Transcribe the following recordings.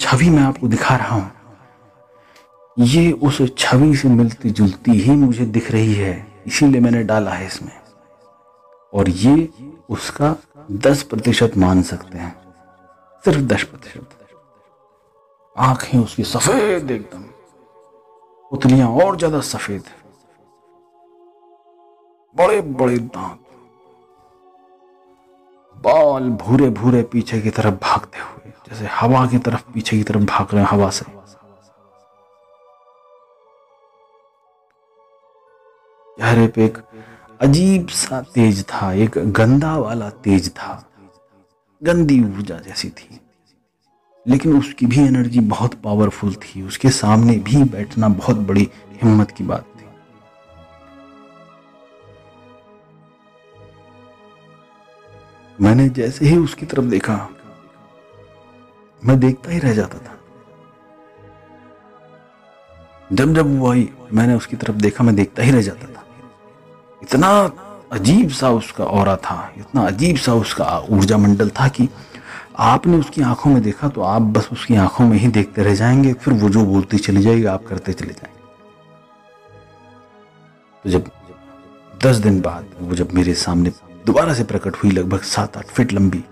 छवि मैं आपको दिखा रहा हूँ, ये उस छवि से मिलती जुलती ही मुझे दिख रही है, इसीलिए मैंने डाला है इसमें। और ये उसका दस प्रतिशत मान सकते हैं, सिर्फ़ दस प्रतिशत। आँखें उसकी सफ़ेद एकदम। पुतलियाँ और ज़्यादा सफ़ेद बड़े बड़े दांत। बाल भूरे भूरे पीछे की तरफ़ भागते हुए, जैसे हवा की तरफ़ पीछे की तरफ़ भाग रहे हैं हवा से। चेहरे पे एक अजीब सा तेज था, एक गंदा वाला तेज था। गंदी ऊर्जा जैसी थी। लेकिन उसकी भी एनर्जी बहुत पावरफुल थी। उसके सामने भी बैठना बहुत बड़ी हिम्मत की बात थी। मैंने जैसे ही उसकी तरफ़ देखा, मैं देखता ही रह जाता था। जब जब वो आई, मैंने उसकी तरफ़ देखा, मैं देखता ही रह जाता था। इतना अजीब सा उसका और था, इतना अजीब सा उसका ऊर्जा मंडल था कि आपने उसकी आँखों में देखा तो आप बस उसकी आँखों में ही देखते रह जाएँगे फिर वो जो बोलती चली जाएगी आप करते चले जाएँगे तो जब दस दिन बाद वो जब मेरे सामने दोबारा से प्रकट हुई लगभग सात आठ फीट लंबी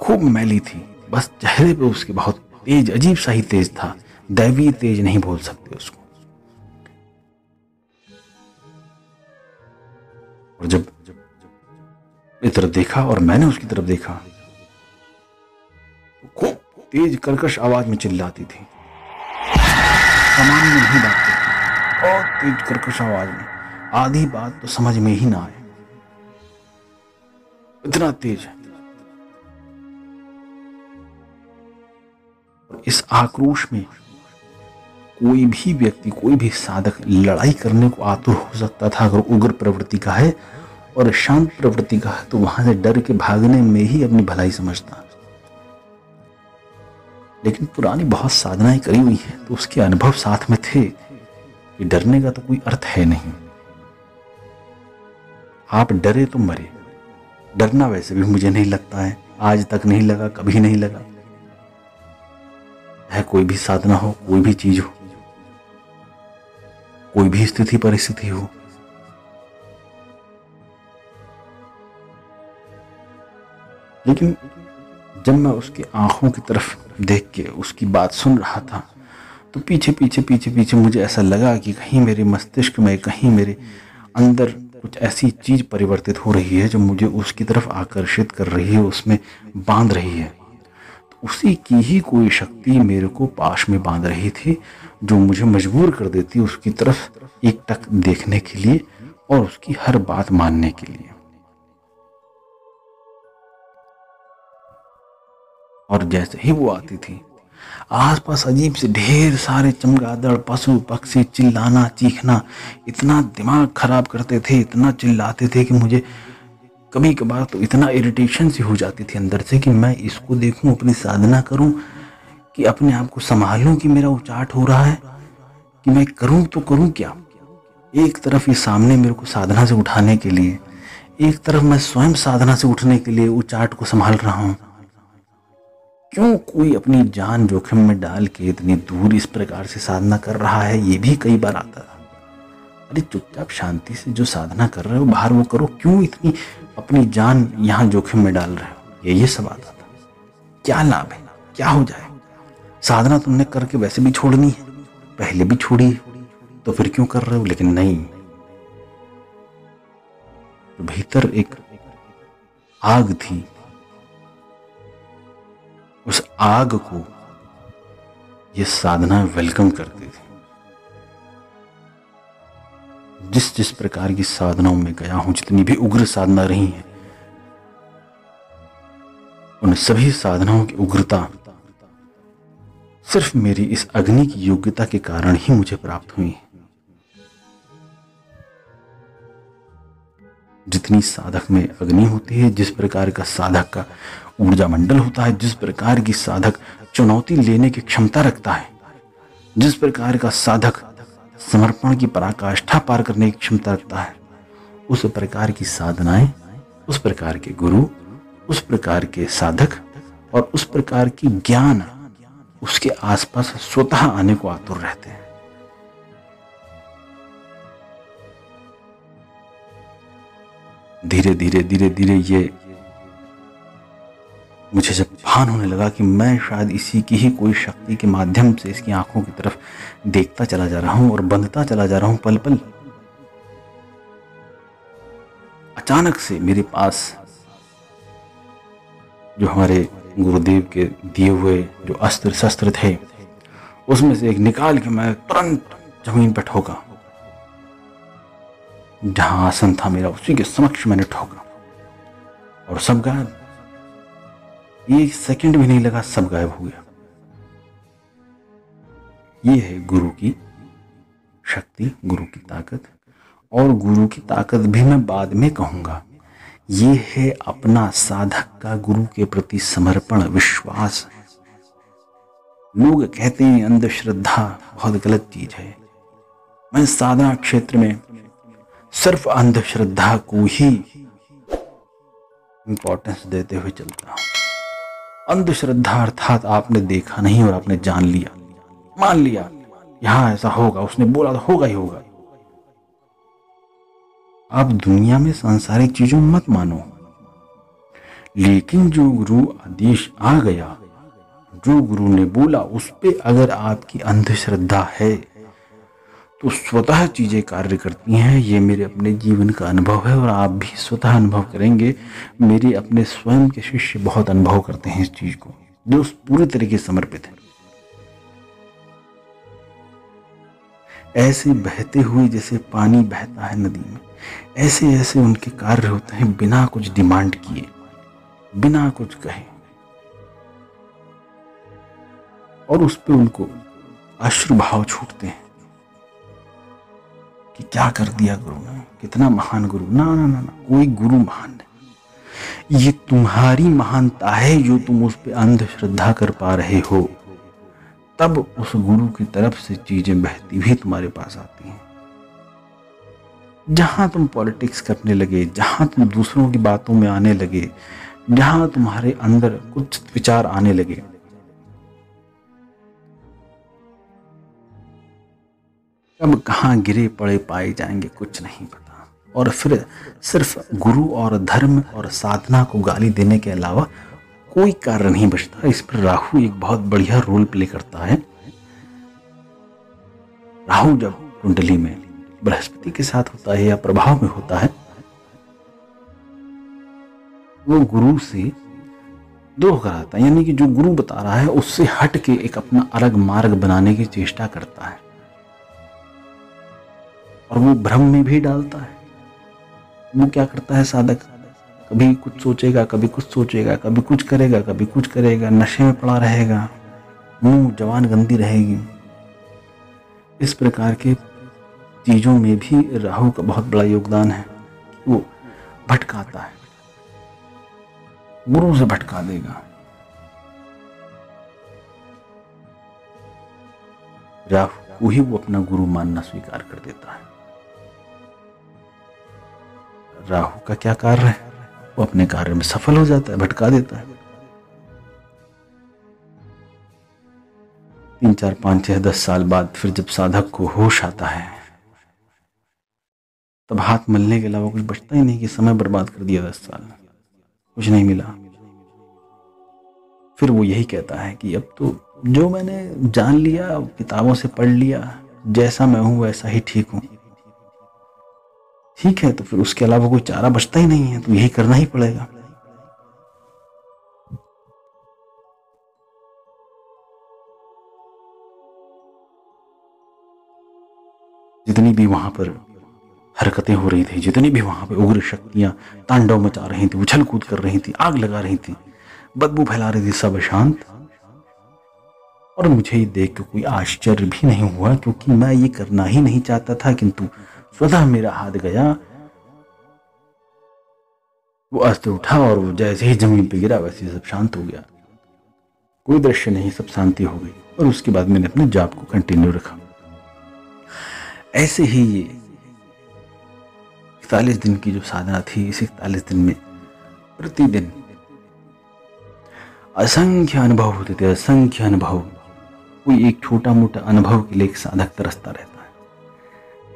खूब मैली थी बस चेहरे पे उसके बहुत तेज अजीब सा ही तेज था दैवीय तेज नहीं बोल सकते उसको और जब इस तरफ़ देखा और मैंने उसकी तरफ़ देखा तो तेज कर्कश आवाज़ में चिल्लाती थी। सामान्य नहीं बात। करती बहुत तेज कर्कश आवाज़ में। आधी बात तो समझ में ही ना आए। इतना तेज है। और इस आक्रोश में कोई भी व्यक्ति, कोई भी साधक लड़ाई करने को आतुर हो सकता था अगर उग्र प्रवृत्ति का है। और शांत प्रवृत्ति का है तो वहाँ से डर के भागने में ही अपनी भलाई समझता। लेकिन पुरानी बहुत साधनाएँ करी हुई हैं तो उसके अनुभव साथ में थे कि डरने का तो कोई अर्थ है नहीं। आप डरे तो मरे, डरना वैसे भी मुझे नहीं लगता है, आज तक नहीं लगा, कभी नहीं लगा। है कोई भी साधना हो, कोई भी चीज़ हो, कोई भी स्थिति परिस्थिति हो, लेकिन जब मैं उसकी आँखों की तरफ़ देख के उसकी बात सुन रहा था तो पीछे पीछे पीछे पीछे मुझे ऐसा लगा कि कहीं मेरे मस्तिष्क में, कहीं मेरे अंदर कुछ ऐसी चीज़ परिवर्तित हो रही है जो मुझे उसकी तरफ़ आकर्षित कर रही है, उसमें बाँध रही है। तो उसी की ही कोई शक्ति मेरे को पाश में बाँध रही थी, जो मुझे मजबूर कर देती उसकी तरफ़ एक टक देखने के लिए और उसकी हर बात मानने के लिए। और जैसे ही वो आती थी, आसपास अजीब से ढेर सारे चमगादड़ पशु, पक्षी, चिल्लाना, चीखना, इतना दिमाग खराब करते थे, इतना चिल्लाते थे कि मुझे कभी कभार तो इतना इरिटेशन सी हो जाती थी अंदर से कि मैं इसको देखूँ, अपनी साधना करूँ, कि अपने आप को संभालूं कि मेरा उचाट हो रहा है, कि मैं करूँ तो करूँ क्या? एक तरफ़ ये सामने मेरे को साधना से उठाने के लिए, एक तरफ़ मैं स्वयं साधना से उठने के लिए उचाट को संभाल रहा हूँ क्यों कोई अपनी जान जोखिम में डाल के इतनी दूर इस प्रकार से साधना कर रहा है? ये भी कई बार आता था अरे चुपचाप शांति से जो साधना कर रहे हो, बाहर वो करो। क्यों इतनी अपनी जान यहाँ जोखिम में डाल रहे हो? ये ये सब आता था। क्या लाभ है? क्या हो जाए? साधना तुमने करके वैसे भी छोड़नी है। पहले भी छोड़ी तो फिर क्यों कर रहे हो? लेकिन नहीं। तो भीतर एक आग थी। उस आग को ये साधना वेलकम करती थी। जिस जिस प्रकार की साधनाओं में गया हूँ, जितनी भी उग्र साधना रही है, उन सभी साधनाओं की उग्रता सिर्फ़ मेरी इस अग्नि की योग्यता के कारण ही मुझे प्राप्त हुई जितनी साधक में अग्नि होती है, जिस प्रकार का साधक का ऊर्जा मंडल होता है, जिस प्रकार की साधक चुनौती लेने की क्षमता रखता है, जिस प्रकार का साधक समर्पण की पराकाष्ठा पार करने की क्षमता रखता है, उस प्रकार की साधनाएँ, उस प्रकार के गुरु, उस प्रकार के साधक और उस प्रकार की ज्ञान उसके आसपास स्वतः आने को आतुर रहते हैं। धीरे धीरे धीरे धीरे ये मुझे जब भान होने लगा कि मैं शायद इसी की ही कोई शक्ति के माध्यम से इसकी आँखों की तरफ़ देखता चला जा रहा हूँ और बंधता चला जा रहा हूँ पल पल अचानक से मेरे पास जो हमारे गुरुदेव के दिए हुए जो अस्त्र शस्त्र थे, उसमें से एक निकाल के मैं तुरंत ज़मीन पर ठोका। जहाँ आसन था मेरा, उसी के समक्ष मैंने ठोका। और सब गायब। एक सेकंड भी नहीं लगा, सब गायब हो गया। ये है गुरु की शक्ति, गुरु की ताकत। और गुरु की ताकत भी मैं बाद में कहूँगा। ये है अपना साधक का गुरु के प्रति समर्पण विश्वास। लोग कहते हैं, अंधश्रद्धा बहुत गलत चीज़ है। मैं साधना क्षेत्र में सिर्फ़ अंधश्रद्धा को ही इंपॉर्टेंस देते हुए चलता हूँ। अंधश्रद्धा अर्थात आपने देखा नहीं और आपने जान लिया। मान लिया, यहाँ ऐसा होगा, उसने बोला तो होगा ही होगा। आप दुनिया में सांसारिक चीज़ों मत मानो। लेकिन जो गुरु आदेश आ गया, जो गुरु ने बोला, उस पर अगर आपकी अंधश्रद्धा है तो स्वतः चीज़ें कार्य करती हैं, ये मेरे अपने जीवन का अनुभव है और आप भी स्वतः अनुभव करेंगे। मेरे अपने स्वयं के शिष्य बहुत अनुभव करते हैं इस चीज़ को, जो पूरी तरीके समर्पित है। ऐसे बहते हुए जैसे पानी बहता है नदी में ऐसे ऐसे उनके कार्य होते हैं बिना कुछ डिमांड किए, बिना कुछ कहे। और उस पर उनको अश्रु भाव छूटते हैं। कि क्या कर दिया गुरु ने? कितना महान गुरु। ना ना ना ना, कोई गुरु महान नहीं। ये तुम्हारी महानता है जो तुम उस पर अंधश्रद्धा कर पा रहे हो। तब उस गुरु की तरफ़ से चीज़ें बहती भी तुम्हारे पास आती हैं। जहाँ तुम पॉलिटिक्स करने लगे, जहाँ तुम दूसरों की बातों में आने लगे, जहाँ तुम्हारे अंदर कुछ विचार आने लगे कब कहाँ गिरे पड़े पाए जाएँगे, कुछ नहीं पता। और फिर सिर्फ़ गुरु और धर्म और साधना को गाली देने के अलावा कोई कार्य नहीं बचता। इस पर राहु एक बहुत बढ़िया रोल प्ले करता है। राहु जब कुंडली में बृहस्पति के साथ होता है या प्रभाव में होता है, वो गुरु से द्रोह कराता है। यानी कि जो गुरु बता रहा है, उससे हट के एक अपना अलग मार्ग बनाने की चेष्टा करता है। और वो भ्रम में भी डालता है। वो क्या करता है साधक? कभी कुछ सोचेगा, कभी कुछ सोचेगा, कभी कुछ करेगा, कभी कुछ करेगा, नशे में पड़ा रहेगा, मुँह जवान गंदी रहेगी। इस प्रकार के चीज़ों में भी राहु का बहुत बड़ा योगदान है वो भटकाता है। गुरु से भटका देगा। राहु को ही वो अपना गुरु मानना स्वीकार कर देता है। राहु का क्या कार्य है? वो अपने कार्य में सफल हो जाता है, भटका देता है। तीन, चार, पाँच, छह, दस साल बाद फिर जब साधक को होश आता है, तब हाथ मलने के अलावा कुछ बचता ही नहीं कि समय बर्बाद कर दिया दस साल। कुछ नहीं मिला। फिर वो यही कहता है कि अब तो जो मैंने जान लिया, किताबों से पढ़ लिया, जैसा मैं हूँ वैसा ही ठीक हूँ। ठीक है तो फिर उसके अलावा कोई चारा बचता ही नहीं है तो यही करना ही पड़ेगा। जितनी भी वहाँ पर हरकतें हो रही थी, जितनी भी वहाँ पर उग्र शक्तियाँ तांडव मचा रही थी, उछल कूद कर रही थी, आग लगा रही थी, बदबू फैला रही थी, सब शांत और मुझे ये देख के कोई आश्चर्य भी नहीं हुआ, क्योंकि मैं ये करना ही नहीं चाहता था, किंतु स्वतः मेरा हाथ गया। वो अस्त्र उठा और वो जैसे ही ज़मीन पे गिरा, वैसे ही सब शांत हो गया। कोई दृश्य नहीं, सब शांति हो गई और उसके बाद मैंने अपने जॉब को कंटिन्यू रखा। ऐसे ही ये इकतालीस दिन की जो साधना थी, इस इकतालीस दिन में प्रतिदिन असंख्य अनुभव होते थे, असंख्य अनुभव। कोई एक छोटा मोटा अनुभव के लिए एक साधक तरसता रहता।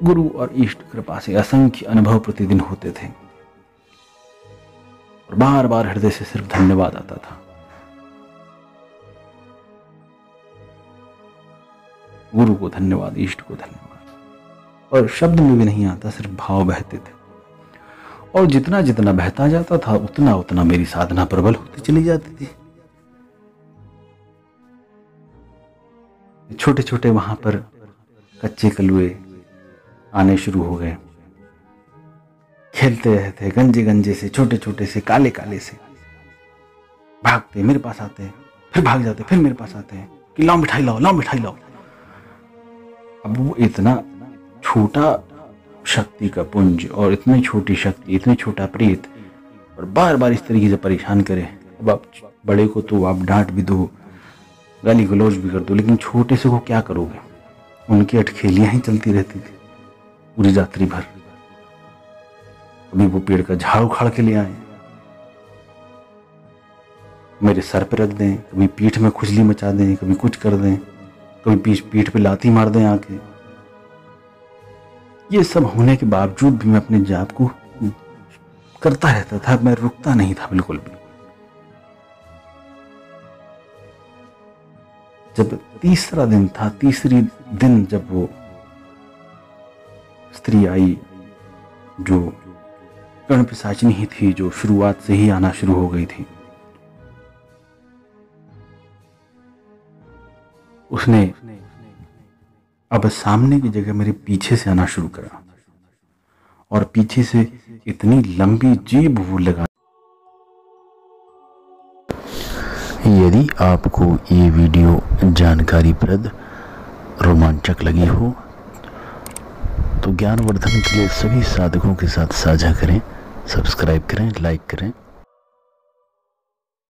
गुरु और इष्ट कृपा से असंख्य अनुभव प्रतिदिन होते थे। और बार बार हृदय से सिर्फ़ धन्यवाद आता था। गुरु को धन्यवाद, इष्ट को धन्यवाद। और शब्द में भी नहीं आता, सिर्फ़ भाव बहते थे। और जितना जितना बहता जाता था, उतना उतना मेरी साधना प्रबल होती चली जाती थी। छोटे छोटे वहाँ पर कच्चे कलुए आने शुरू हो गए। खेलते रहते गंजे गंजे से छोटे छोटे से काले काले से। भागते, मेरे पास आते, फिर भाग जाते, फिर मेरे पास आते हैं कि लाओ मिठाई लाओ लाओ मिठाई लाओ। अब वो इतना छोटा शक्ति का पुंज और इतनी छोटी शक्ति, इतनी छोटा प्रेत, और बार बार इस तरीके से परेशान करे, अब आप बड़े को तो आप डांट भी दो गाली गलौज भी कर दो, लेकिन छोटे से को क्या करोगे? उनकी अटखेलियाँ ही चलती रहती थी। पूरी रात्रि भर। कभी वो पेड़ का झाड़ उखाड़ के ले आए। मेरे सर पे रख दें, कभी पीठ में खुजली मचा दें, कभी कुछ कर दें, कभी पीठ पीठ पे लाती मार दें आके ये सब होने के बावजूद भी मैं अपने जाप को करता रहता था, मैं रुकता नहीं था बिल्कुल भी। जब तीसरा दिन था, तीसरी दिन जब वो स्त्री आई जो कर्ण पिसाचनी ही थी, जो शुरुआत से ही आना शुरू हो गई थी। उसने अब सामने की जगह मेरे पीछे से आना शुरू करा और पीछे से इतनी लंबी जीभ वो लगा। यदि आपको ये वीडियो जानकारीप्रद रोमांचक लगी हो तो ज्ञानवर्धन के लिए सभी साधकों के साथ साझा करें सब्सक्राइब करें लाइक करें